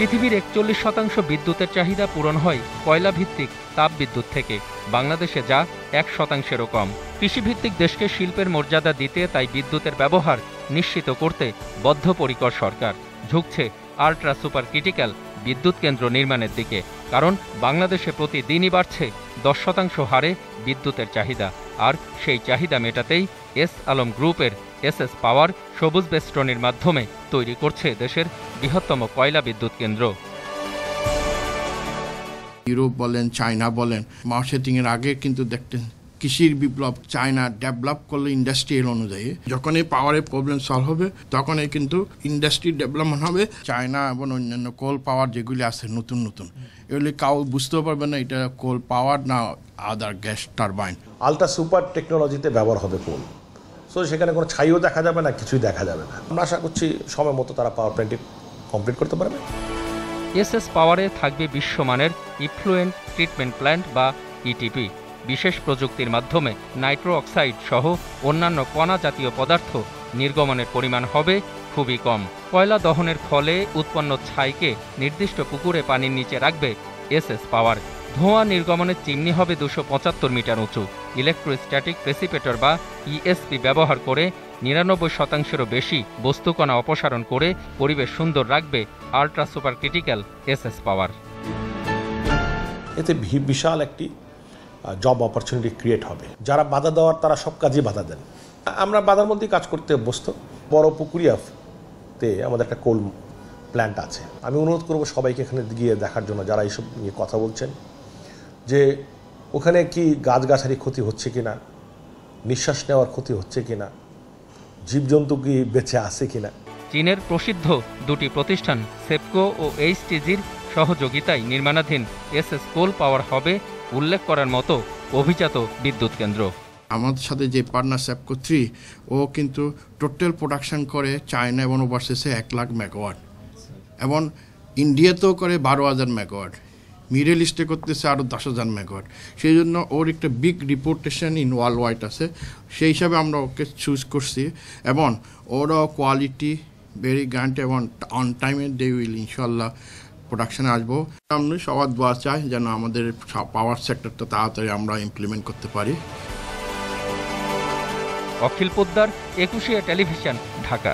পৃথিবীর একচল্লিশ শতাংশ বিদ্যুতের চাহিদা পূরণ হয় কয়লা ভিত্তিক তাপ বিদ্যুৎ থেকে। বাংলাদেশে যা এক শতাংশেরও কম। কৃষিভিত্তিক দেশকে শিল্পের মর্যাদা দিতে তাই বিদ্যুতের ব্যবহার নিশ্চিত করতে বদ্ধপরিকর সরকার। ঝুঁকছে আল্ট্রা সুপার ক্রিটিক্যাল বিদ্যুৎ কেন্দ্র নির্মাণের দিকে, কারণ বাংলাদেশে প্রতিদিনই বাড়ছে দশ শতাংশ হারে বিদ্যুতের চাহিদা। আর সেই চাহিদা মেটাতেই এস আলম গ্রুপের এস এস পাওয়ার সবুজ বেষ্টনীর মাধ্যমে তৈরি করছে দেশের বৃহত্তম কয়লা বিদ্যুৎ কেন্দ্র। ইউরোপ বলেন, চায়না বলেন মার্কেটিং এর আগে কিন্তু দেখতেন কৃষির বিপ্লব চায়না ডেভেলপ করল ইন্ডাস্ট্রিয়াল অনুযায়ী। যখন এই পাওয়ারের প্রবলেম সলভ হবে তখনই কিন্তু ইন্ডাস্ট্রি ডেভেলপমেন্ট হবে। চায়না এবং অন্যান্য কোল পাওয়ার যেগুলি আছে নতুন নতুন। এগুলি কাউ বুঝতেও পারবে না এটা কোল পাওয়ার না other gas turbine ultra super টেকনোলজিতে ব্যবহার হবে কোল সো সেখানে কোনো ছাইও দেখা যাবে না কিছুই দেখা যাবে না। আমরা আশা করছি সময় মতো তারা পাওয়ার প্ল্যান্টটি কমপ্লিট করতে পারবে। এসএস পাওয়ারে থাকবে বিশ্বমানের ইফ্লুয়েন্ট ট্রিটমেন্ট প্ল্যান্ট বা ইটিপি বিশেষ প্রযুক্তির মাধ্যমে নাইট্রো অক্সাইড সহ অন্যান্য কণা জাতীয় পদার্থ নির্গমনের পরিমাণ হবে খুবই কম। কয়লা দহনের ফলে উৎপন্ন ছাইকে নির্দিষ্ট পুকুরে পানির নিচে রাখবে এসএস পাওয়ার। ধোঁয়া নির্গমনের চিমনি হবে দুশো পঁচাত্তর মিটার উঁচু। ইলেকট্রোস্ট্যাটিক প্রেসিপেটর বা ইএসপি ব্যবহার করে নিরানব্বই শতাংশেরও বেশি বস্তুকণা অপসারণ করে পরিবেশ সুন্দর রাখবে ultra super critical SS power. এতে বিশাল একটি জব অপরচুনিটি ক্রিয়েট হবে। যারা বাধা দেওয়ার, তারা সব কাজে বাধা দেন। আমরা বাধার মধ্যেই কাজ করতে অভ্যস্ত বড় পুকুরিয়াতে আমাদের একটা কোল প্ল্যান্ট আছে। আমি অনুরোধ করব সবাইকে এখানে গিয়ে দেখার জন্য, যারা এইসব নিয়ে কথা বলছেন, যে ওখানে কি গাছগাছালি ক্ষতি হচ্ছে কি না নিঃশ্বাস নেওয়ার ক্ষতি হচ্ছে কি না জীবজন্তু কি বেঁচে আছে কিনা? চীনের প্রসিদ্ধ দুটি প্রতিষ্ঠান, সেপকো ও এইচটিজির সহযোগিতায় নির্মাণাধীন এস এস কোল পাওয়ার হবে উল্লেখ করার মতো অভিজাত বিদ্যুৎ কেন্দ্র। আমাদের সাথে যে পার্টনার স্যাপকো থ্রি ও কিন্তু টোটাল প্রোডাকশন করে চায়না এবং ওভারসিসে এক লাখ মেগাওয়াট এবং ইন্ডিয়াতেও করে বারো হাজার মেগাওয়াট মিডল ইস্টে করতেছে আরও দশ হাজার মেগাওয়াট সেই জন্য ওর একটা big reputation in world wide আছে। সেই হিসাবে আমরা ওকে চুজ করছি এবং ওরও কোয়ালিটি ভেরি গ্যান্ট এবং অন টাইমে দে উইল ইনশাল্লাহ প্রোডাকশনে আসব। আমি সবার দোয়া চাই যেন আমাদের পাওয়ার সেক্টরটা তাড়াতাড়ি আমরা ইমপ্লিমেন্ট করতে পারি। অখিল পোদ্দার, একুশে টেলিভিশন, ঢাকা।